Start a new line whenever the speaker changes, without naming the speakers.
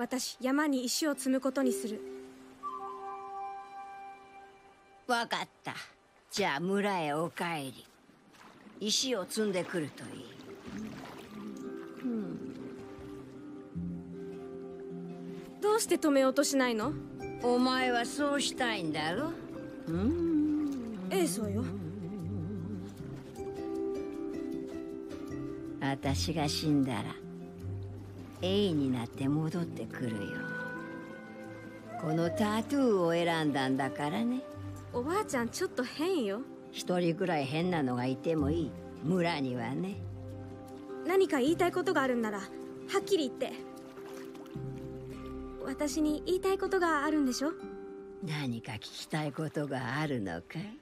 私山に石を積むことにする。
わかった。じゃあ村へお帰り。石を積んでくるといい。
どうして止めようとしないの？
お前はそうしたいんだろ？
ええそうよ
私が死んだらエイになって戻ってくるよ。このタトゥーを選んだんだからね。
おばあちゃんちょっと変よ。
一人くらい変なのがいてもいい。村にはね。
何か言いたいことがあるんならはっきり言って。私に言いたいことがあるんでしょ？
何か聞きたいことがあるのかい？